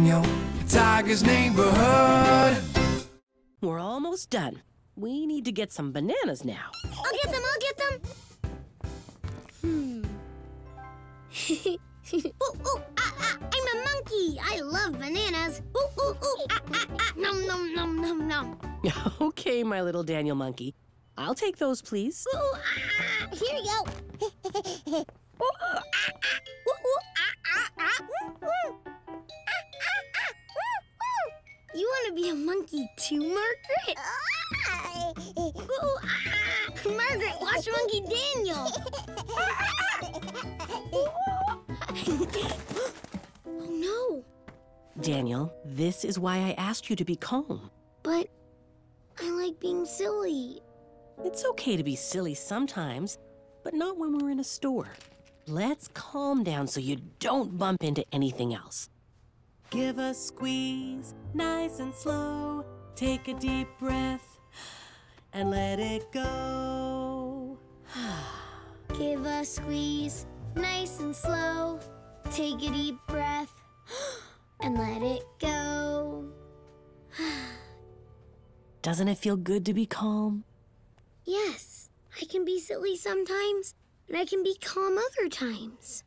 Daniel, Tiger's neighborhood. We're almost done. We need to get some bananas now. I'll get them, I'll get them. Hmm. ooh, ooh, ah, ah, I'm a monkey. I love bananas. Ooh, ooh, ooh, ah, ah, ah, nom, nom, nom, nom, nom. okay, my little Daniel monkey. I'll take those, please. Ooh, ah, ah, here you go. to be a monkey too, Margaret? Ooh, ah, Margaret, watch Monkey Daniel. oh no, Daniel, this is why I asked you to be calm. but I like being silly. It's okay to be silly sometimes, but not when we're in a store. Let's calm down so you don't bump into anything else. Give a squeeze, nice and slow. Take a deep breath and let it go. Give a squeeze, nice and slow. Take a deep breath and let it go. Doesn't it feel good to be calm? Yes, I can be silly sometimes, and I can be calm other times.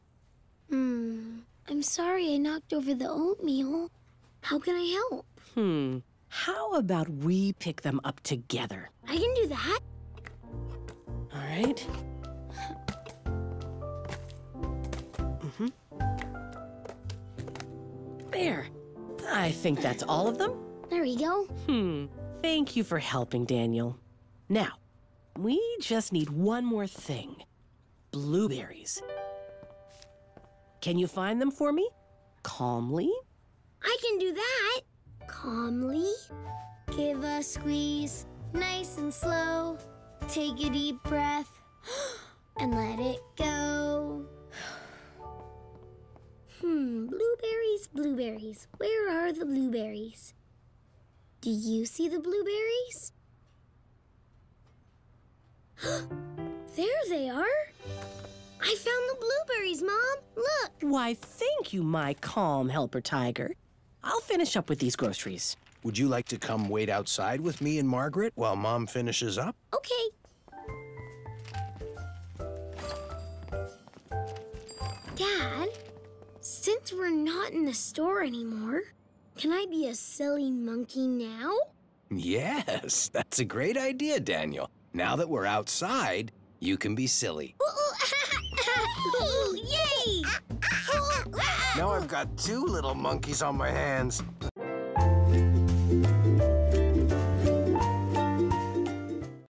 I'm sorry I knocked over the oatmeal. How can I help? Hmm. How about we pick them up together? I can do that. All right. Mm-hmm. There. I think that's all of them. There we go. Hmm. Thank you for helping, Daniel. Now, we just need one more thing. Blueberries. Can you find them for me? Calmly? I can do that. Calmly. Give a squeeze, nice and slow. Take a deep breath and let it go. Hmm, blueberries, blueberries. Where are the blueberries? Do you see the blueberries? there they are. I found the blueberries, Mom. Look. Why, thank you, my calm helper tiger. I'll finish up with these groceries. Would you like to come wait outside with me and Margaret while Mom finishes up? Okay. Dad, since we're not in the store anymore, can I be a silly monkey now? Yes, that's a great idea, Daniel. Now that we're outside, you can be silly. Ooh, ooh, yay! Now I've got two little monkeys on my hands.